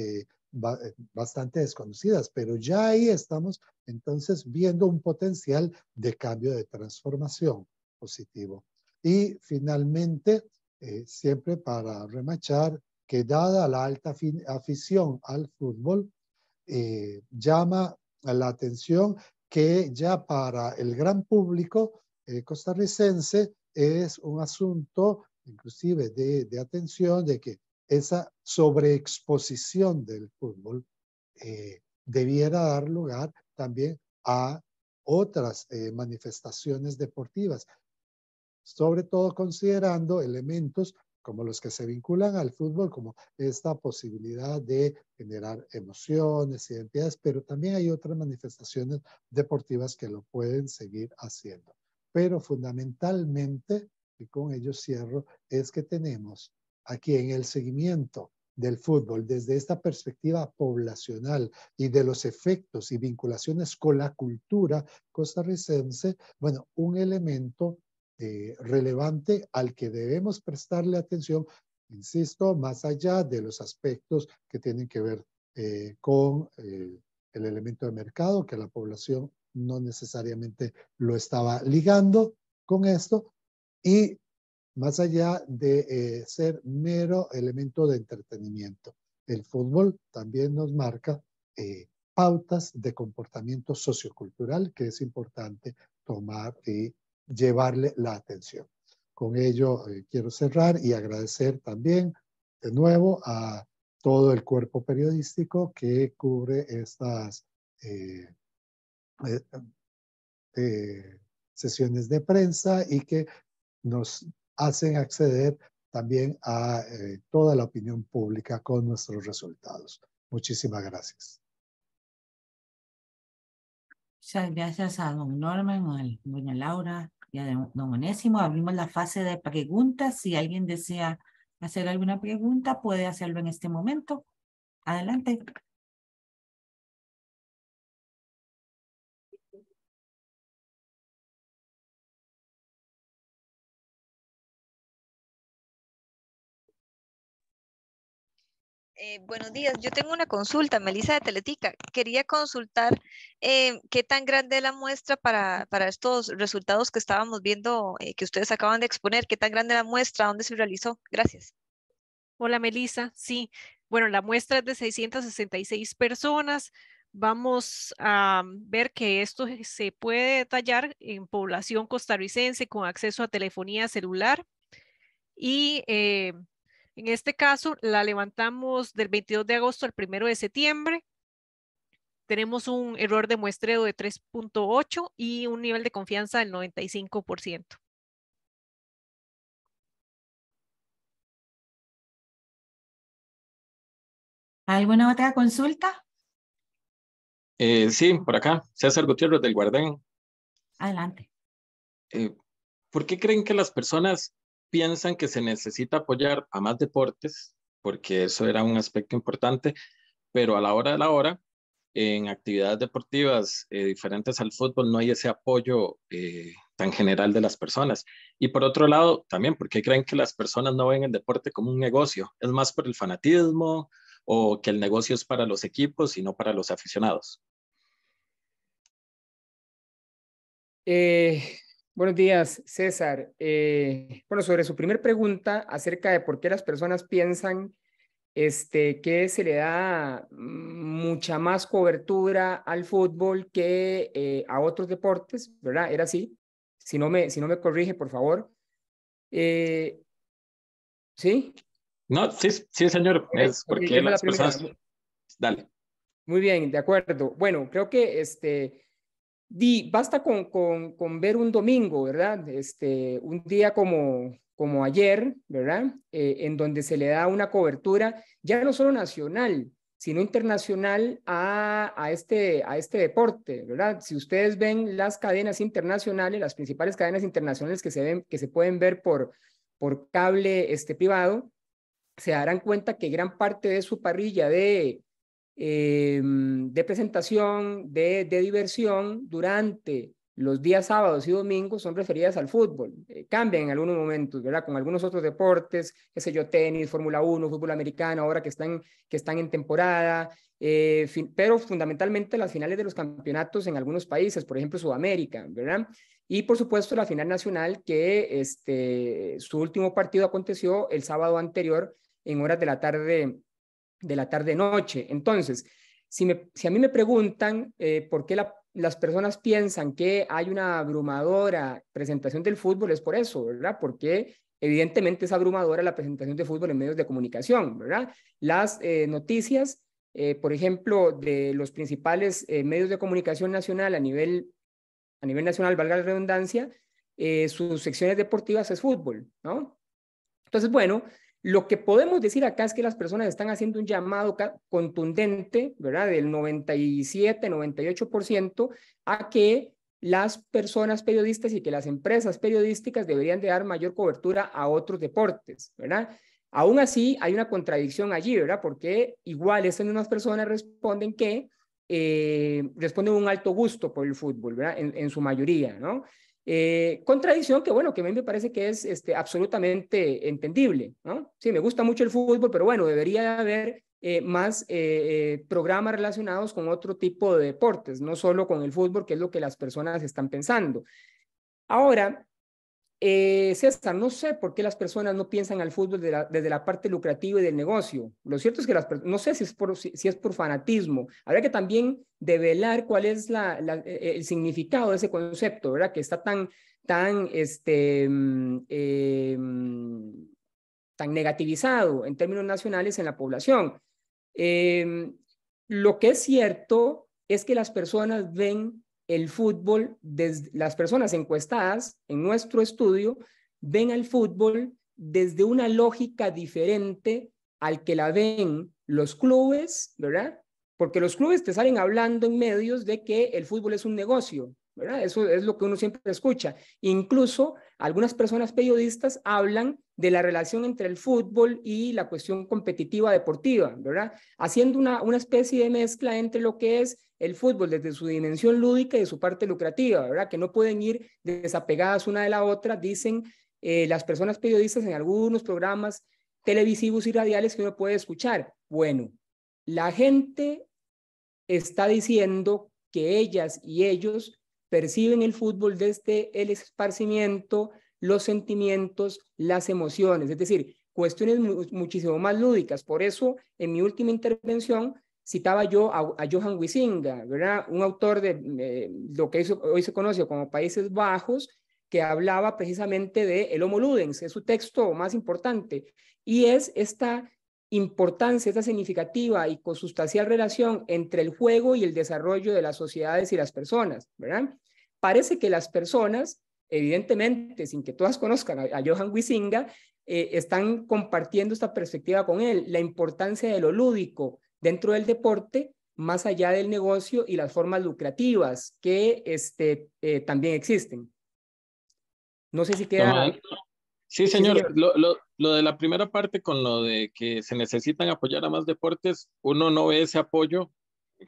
bastante desconocidas, pero ya ahí estamos entonces viendo un potencial de cambio de transformación positivo. Y finalmente, siempre para remachar, que dada la alta afición al fútbol, eh, llama la atención que ya para el gran público eh, costarricense es un asunto inclusive de, atención de que esa sobreexposición del fútbol eh, debiera dar lugar también a otras manifestaciones deportivas, sobre todo considerando elementos como los que se vinculan al fútbol, como esta posibilidad de generar emociones, identidades, pero también hay otras manifestaciones deportivas que lo pueden seguir haciendo. Pero fundamentalmente, y con ello cierro, es que tenemos aquí en el seguimiento del fútbol desde esta perspectiva poblacional y de los efectos y vinculaciones con la cultura costarricense, bueno, un elemento eh, relevante al que debemos prestarle atención, insisto, más allá de los aspectos que tienen que ver eh, con eh, el elemento de mercado, que la población no necesariamente lo estaba ligando con esto, y más allá de ser mero elemento de entretenimiento. El fútbol también nos marca pautas de comportamiento sociocultural que es importante tomar y llevarle la atención. Con ello eh, quiero cerrar y agradecer también de nuevo a todo el cuerpo periodístico que cubre estas eh, eh, sesiones de prensa y que nos hacen acceder también a toda la opinión pública con nuestros resultados. Muchísimas gracias. Muchas gracias a don Norman, a doña Laura, don Onésimo, abrimos la fase de preguntas. Si alguien desea hacer alguna pregunta, puede hacerlo en este momento. Adelante. Eh, buenos días, yo tengo una consulta, Melissa de Teletica. Quería consultar eh, qué tan grande es la muestra para, para estos resultados que estábamos viendo, eh, que ustedes acaban de exponer, qué tan grande la muestra, dónde se realizó. Gracias. Hola, Melissa. Sí, bueno, la muestra es de 666 personas. Vamos a ver que esto se puede detallar en población costarricense con acceso a telefonía celular y en este caso, la levantamos del 22 de agosto al 1 de septiembre. Tenemos un error de muestreo de 3.8 y un nivel de confianza del 95%. ¿Alguna otra consulta? Eh, sí, por acá. César Gutiérrez del Guardén. Adelante. Eh, ¿Por qué creen que las personas piensan que se necesita apoyar a más deportes, porque eso era un aspecto importante, pero a la hora de la hora, en actividades deportivas eh, diferentes al fútbol, no hay ese apoyo eh, tan general de las personas. Y por otro lado, también, porque creen que las personas no ven el deporte como un negocio? ¿Es más por el fanatismo o que el negocio es para los equipos y no para los aficionados? Eh, Buenos días, César. Eh, bueno, sobre su primer pregunta acerca de por qué las personas piensan este, que se le da mucha más cobertura al fútbol que eh, a otros deportes, ¿verdad? Era así. Si no me, si no me corrige, por favor. Eh, ¿Sí? No, sí, sí, señor. Es porque las personas... Dale. Muy bien, de acuerdo. Bueno, creo que este Basta con, con, con, ver un domingo, ¿verdad? Este, un día como, como ayer, ¿verdad? Eh, en donde se le da una cobertura ya no solo nacional, sino internacional a, a, este, a este deporte, ¿verdad? Si ustedes ven las cadenas internacionales, las principales cadenas internacionales que se, ven, que se pueden ver por, por cable este, privado, se darán cuenta que gran parte de su parrilla de Em, de presentación, de, de, diversión durante los días sábados y domingos son referidas al fútbol. Eh, cambian en algunos momentos, ¿verdad? Con algunos otros deportes, qué sé yo, tenis, Fórmula 1, fútbol americano, ahora que están, que están en temporada, eh, pero fundamentalmente las finales de los campeonatos en algunos países, por ejemplo Sudamérica, ¿verdad? Y por supuesto la final nacional que este, su último partido aconteció el sábado anterior en horas de la tarde de la tarde-noche. Entonces, si, me, si a mí me preguntan eh, por qué las personas piensan que hay una abrumadora presentación del fútbol, es por eso, ¿verdad? Porque evidentemente es abrumadora la presentación de fútbol en medios de comunicación, ¿verdad? Las eh, noticias, eh, por ejemplo, de los principales medios de comunicación nacional a nivel, a nivel nacional, valga la redundancia, sus secciones deportivas es fútbol, ¿no? Entonces, bueno, lo que podemos decir acá es que las personas están haciendo un llamado contundente, ¿verdad? Del 97, 98% a que las personas periodistas y que las empresas periodísticas deberían de dar mayor cobertura a otros deportes, ¿verdad? Aún así, hay una contradicción allí, ¿verdad? Porque igual estas mismas personas responden que eh, responden un alto gusto por el fútbol, ¿verdad? En, en su mayoría, ¿no? Eh, contradicción que, bueno, que a mí me parece que es este, absolutamente entendible, ¿no? Sí, me gusta mucho el fútbol, pero bueno, debería haber eh, más eh, programas relacionados con otro tipo de deportes, no solo con el fútbol, que es lo que las personas están pensando. Ahora, eh, César, no sé por qué las personas no piensan al fútbol desde la parte lucrativa y del negocio. Lo cierto es que las, no sé si es, por, si, es por fanatismo. Habría que también develar cuál es la, e, e, el significado de ese concepto, ¿verdad? Que está tan, tan, este, mm, em, tan negativizado en términos nacionales en la población. Em, lo que es cierto es que las personas ven el fútbol, desde, las personas encuestadas en nuestro estudio ven al fútbol desde una lógica diferente al que la ven los clubes, ¿verdad? Porque los clubes te salen hablando en medios de que el fútbol es un negocio, ¿verdad? Eso es lo que uno siempre escucha. Incluso algunas personas periodistas hablan de la relación entre el fútbol y la cuestión competitiva deportiva, ¿verdad? Haciendo una, una especie de mezcla entre lo que es el fútbol desde su dimensión lúdica y su parte lucrativa, ¿verdad? Que no pueden ir desapegadas una de la otra, dicen eh, las personas periodistas en algunos programas televisivos y radiales que uno puede escuchar. Bueno, la gente está diciendo que ellas y ellos perciben el fútbol desde el esparcimiento, los sentimientos, las emociones, es decir, cuestiones muchísimo más lúdicas. Por eso, en mi última intervención, citaba yo a, Johan Wisinga, ¿verdad? Un autor de eh, lo que hoy se conoce como Países Bajos, que hablaba precisamente de el Homo Ludens, es su texto más importante, y es esta importancia, esta significativa y consustancial relación entre el juego y el desarrollo de las sociedades y las personas. Parece que las personas, evidentemente, sin que todas conozcan a, Johan Wisinga, eh, están compartiendo esta perspectiva con él, la importancia de lo lúdico dentro del deporte, más allá del negocio y las formas lucrativas que este, eh, también existen. No sé si queda... Sí, señor. Lo, lo, lo, de la primera parte con lo de que se necesitan apoyar a más deportes, uno no ve ese apoyo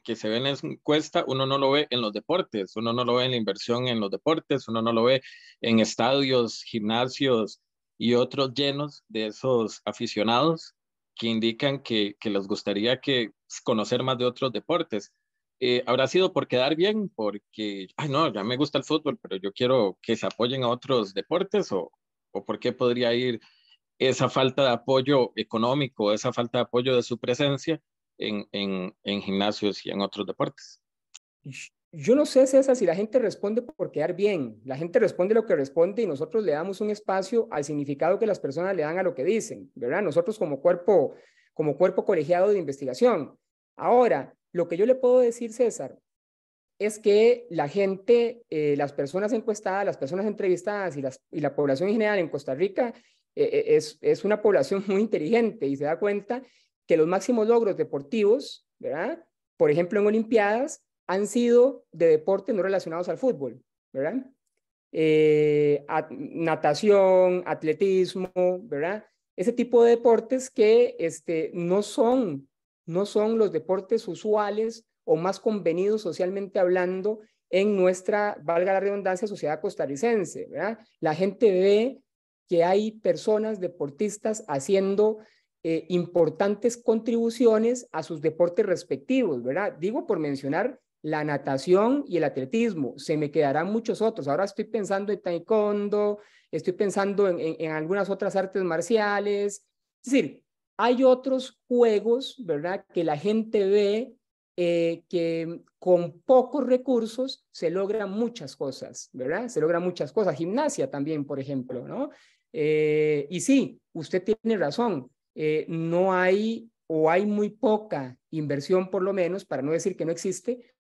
que se ve en la encuesta, uno no lo ve en los deportes, uno no lo ve en la inversión en los deportes, uno no lo ve en estadios, gimnasios y otros llenos de esos aficionados que indican que, que les gustaría que conocer más de otros deportes. Eh, ¿Habrá sido por quedar bien? Porque, ay, no, ya me gusta el fútbol, pero yo quiero que se apoyen a otros deportes o, o por qué podría ir esa falta de apoyo económico, esa falta de apoyo de su presencia en, en, en gimnasios y en otros deportes. Yo no sé, César, si la gente responde por quedar bien. La gente responde lo que responde y nosotros le damos un espacio al significado que las personas le dan a lo que dicen, ¿verdad? Nosotros como cuerpo, como cuerpo colegiado de investigación. Ahora, lo que yo le puedo decir, César, es que la gente, eh, las personas encuestadas, las personas entrevistadas y, las, y la población en general en Costa Rica eh, eh, es, es una población [laughs] muy inteligente y se da cuenta que los máximos logros deportivos, ¿verdad? Por ejemplo, en Olimpiadas, han sido de deportes no relacionados al fútbol, ¿verdad? natación, atletismo, ¿verdad? Ese tipo de deportes que este, no, son, no son los deportes usuales o más convenidos socialmente hablando en nuestra, valga la redundancia, sociedad costarricense. ¿verdad? La gente ve que hay personas deportistas haciendo eh, importantes contribuciones a sus deportes respectivos, ¿verdad? Digo por mencionar la natación y el atletismo, se me quedarán muchos otros. Ahora estoy pensando en taekwondo, estoy pensando en, en algunas otras artes marciales. Es decir, hay otros juegos, ¿verdad? Que la gente ve eh, que con pocos recursos se logran muchas cosas, ¿verdad? Se logran muchas cosas. Gimnasia también, por ejemplo, ¿no? Eh, y sí, usted tiene razón. Eh, no hay o hay muy poca inversión, por lo menos, para no decir que no existe,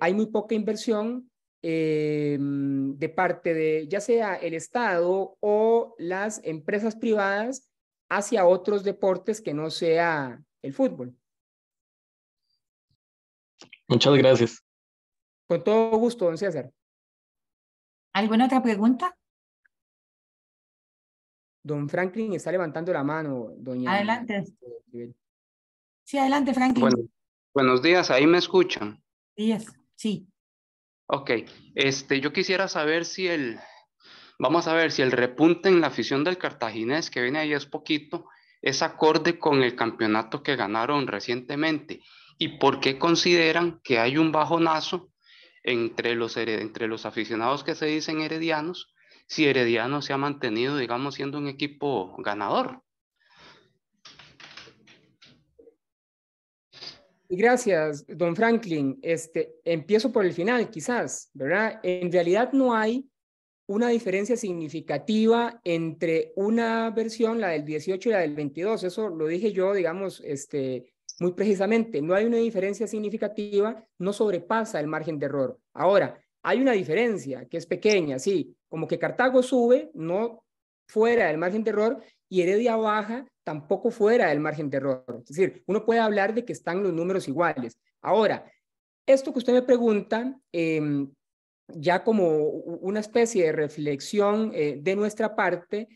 hay muy poca inversión de parte de ya sea el Estado o las empresas privadas hacia otros deportes que no sea el fútbol. Muchas gracias. Con todo gusto, don César. ¿Alguna otra pregunta? Don Franklin está levantando la mano, doña. Adelante. Sí, adelante, Franklin. buenos días, ahí me escuchan. Días, sí. Ok, este, yo quisiera saber si el, vamos a ver si el repunte en la afición del cartaginés que viene ahí es poquito, es acorde con el campeonato que ganaron recientemente y por qué consideran que hay un bajonazo entre los, entre los aficionados que se dicen heredianos, si Herediano se ha mantenido, digamos, siendo un equipo ganador. Gracias, don Franklin. Este, empiezo por el final, quizás, ¿verdad? En realidad no hay una diferencia significativa entre una versión, la del 18 y la del 22. Eso lo dije yo, digamos, este, muy precisamente. No hay una diferencia significativa, no sobrepasa el margen de error. Ahora, hay una diferencia que es pequeña, sí, como que Cartago sube, no fuera del margen de error, y Heredia baja, tampoco fuera del margen de error. Es decir, uno puede hablar de que están los números iguales. Ahora, esto que usted me pregunta, eh, ya como una especie de reflexión eh, de nuestra parte,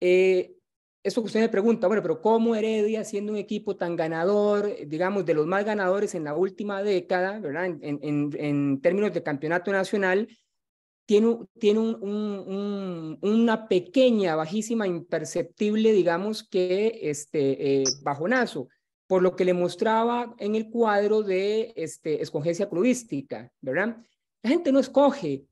eh, eso que usted me pregunta, bueno, pero ¿cómo Heredia, siendo un equipo tan ganador, digamos, de los más ganadores en la última década, ¿verdad? En, términos de campeonato nacional, tiene, tiene un, un, una pequeña, bajísima, imperceptible, digamos, que este, eh, bajonazo, por lo que le mostraba en el cuadro de este, escogencia clubística, ¿verdad? La gente no escoge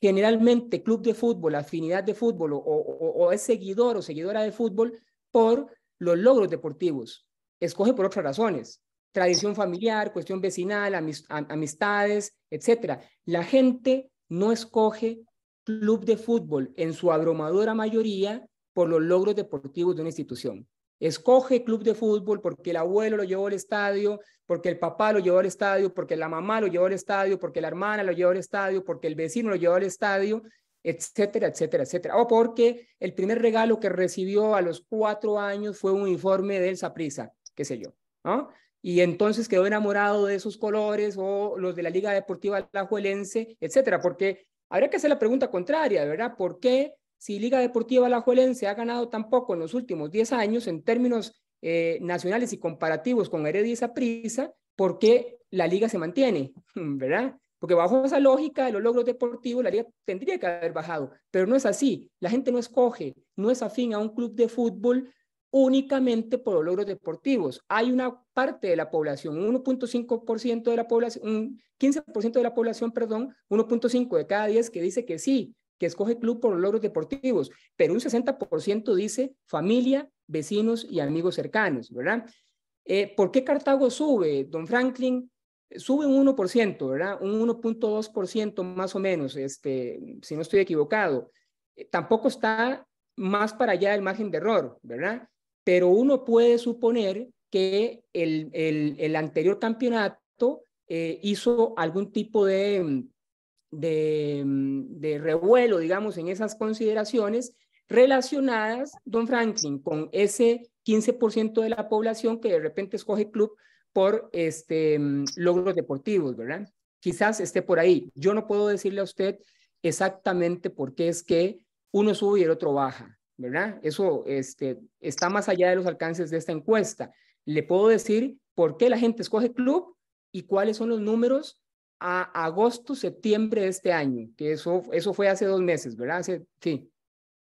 generalmente club de fútbol, afinidad de fútbol o, es seguidor o seguidora de fútbol por los logros deportivos. Escoge por otras razones. Tradición familiar, cuestión vecinal, amistades, etc. La gente no escoge club de fútbol en su abrumadora mayoría por los logros deportivos de una institución. Escoge club de fútbol porque el abuelo lo llevó al estadio, porque el papá lo llevó al estadio, porque la mamá lo llevó al estadio, porque la hermana lo llevó al estadio, porque el vecino lo llevó al estadio, etcétera, etcétera, etcétera. O porque el primer regalo que recibió a los cuatro años fue un uniforme del Saprisa, qué sé yo, ¿no? Y entonces quedó enamorado de esos colores o los de la Liga Deportiva Alajuelense, etcétera, porque habría que hacer la pregunta contraria, ¿verdad? ¿Por qué si Liga Deportiva Alajuelense ha ganado tan poco en los últimos 10 años en términos eh, nacionales y comparativos con Heredia y Saprissa, ¿por qué la liga se mantiene? [laughs] ¿Verdad? Porque bajo esa lógica de los logros deportivos, la liga tendría que haber bajado, pero no es así. La gente no escoge, no es afín a un club de fútbol únicamente por los logros deportivos. Hay una parte de la población, un 1.5% de la población, un 15% de la población, perdón, 1.5 de cada 10 que dice que sí, que escoge club por logros deportivos, pero un 60% dice familia, vecinos y amigos cercanos, ¿verdad? Eh, ¿Por qué Cartago sube, don Franklin? Sube un 1%, ¿verdad? Un 1.2% más o menos, este, si no estoy equivocado. Eh, tampoco está más para allá del margen de error, ¿verdad? Pero uno puede suponer que el, el, anterior campeonato eh, hizo algún tipo de, Mm, de, revuelo, digamos, en esas consideraciones relacionadas, don Franklin, con ese 15% de la población que de repente escoge club por este, mm, logros deportivos, ¿verdad? Quizás esté por ahí. Yo no puedo decirle a usted exactamente por qué es que uno sube y el otro baja, ¿verdad? Eso este, está más allá de los alcances de esta encuesta. Le puedo decir por qué la gente escoge club y cuáles son los números a agosto, septiembre de este año, que eso, eso fue hace dos meses, ¿verdad? Hace, sí,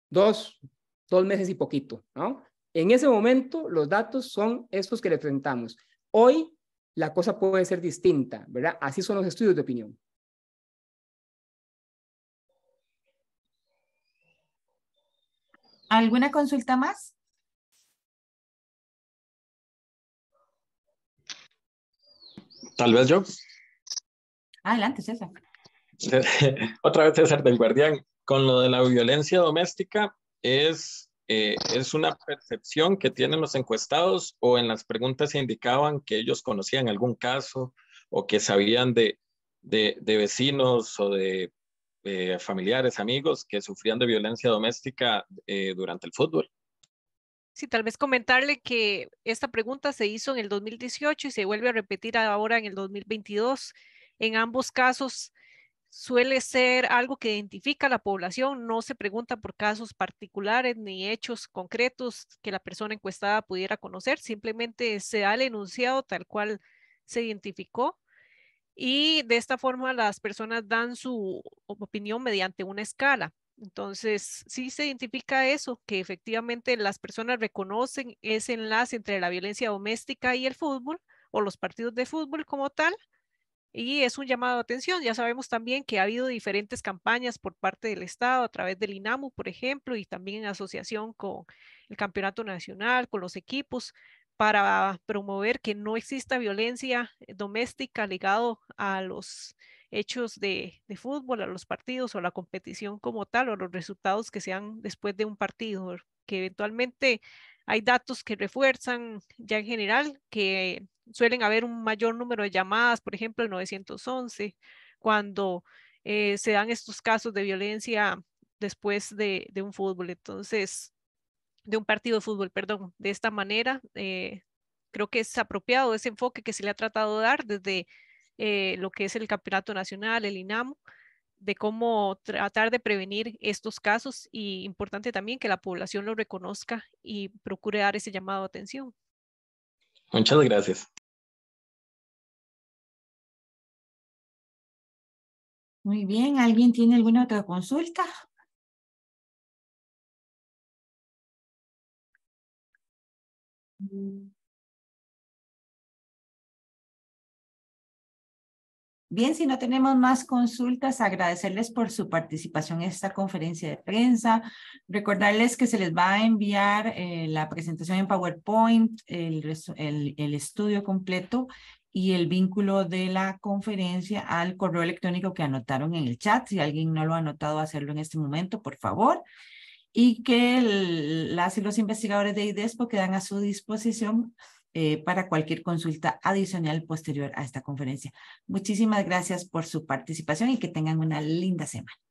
dos, dos meses y poquito, ¿no? En ese momento, los datos son estos que le presentamos. Hoy, la cosa puede ser distinta, ¿verdad? Así son los estudios de opinión. ¿Alguna consulta más? Tal vez yo. Adelante, César. [laughs] Otra vez César del Guardián. Con lo de la violencia doméstica, ¿es, eh, ¿es una percepción que tienen los encuestados o en las preguntas indicaban que ellos conocían algún caso o que sabían de, de, vecinos o de eh, familiares, amigos que sufrían de violencia doméstica eh, durante el fútbol? Sí, tal vez comentarle que esta pregunta se hizo en el 2018 y se vuelve a repetir ahora en el 2022. En ambos casos suele ser algo que identifica a la población, no se pregunta por casos particulares ni hechos concretos que la persona encuestada pudiera conocer, simplemente se da el enunciado tal cual se identificó y de esta forma las personas dan su opinión mediante una escala. Entonces, sí se identifica eso, que efectivamente las personas reconocen ese enlace entre la violencia doméstica y el fútbol o los partidos de fútbol como tal. Y es un llamado de atención. Ya sabemos también que ha habido diferentes campañas por parte del Estado a través del INAMU, por ejemplo, y también en asociación con el Campeonato Nacional, con los equipos, para promover que no exista violencia doméstica ligado a los hechos de, fútbol, a los partidos o la competición como tal, o los resultados que sean después de un partido, que eventualmente hay datos que refuerzan ya en general que suelen haber un mayor número de llamadas, por ejemplo, el 911, cuando eh, se dan estos casos de violencia después de, un fútbol. Entonces, de un partido de fútbol, perdón, de esta manera, eh, creo que es apropiado ese enfoque que se le ha tratado de dar desde eh, lo que es el Campeonato Nacional, el INAMO, de cómo tratar de prevenir estos casos y importante también que la población lo reconozca y procure dar ese llamado de atención. Muchas gracias. Muy bien, ¿alguien tiene alguna otra consulta? Mm. Bien, si no tenemos más consultas, agradecerles por su participación en esta conferencia de prensa. Recordarles que se les va a enviar eh, la presentación en PowerPoint, el, el, estudio completo y el vínculo de la conferencia al correo electrónico que anotaron en el chat. Si alguien no lo ha anotado, hacerlo en este momento, por favor. Y que las y los investigadores de IDESPO quedan a su disposición eh, para cualquier consulta adicional posterior a esta conferencia. Muchísimas gracias por su participación y que tengan una linda semana.